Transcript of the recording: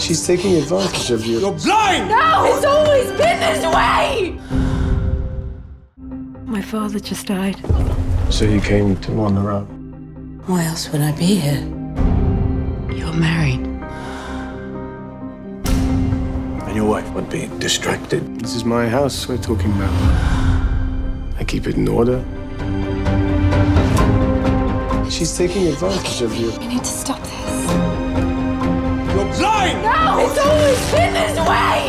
She's taking advantage of you. You're blind! No, it's always been this way! My father just died. So you came to wander out. Why else would I be here? You're married. And your wife would be distracted. This is my house we're talking about. I keep it in order. She's taking advantage of you. We need to stop this. You're